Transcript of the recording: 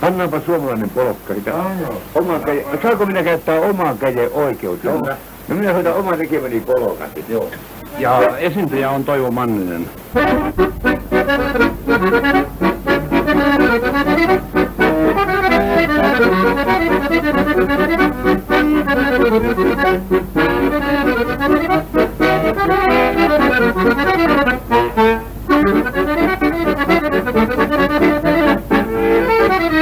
Pannaanpa suomalainen polokkari. Oma käden, saanko minä käyttää oman käden oikeutta? Kyllä. No minä hoitan oman tekemäni polokatin. Joo. Ja esiintyjä on Toivo Manninen.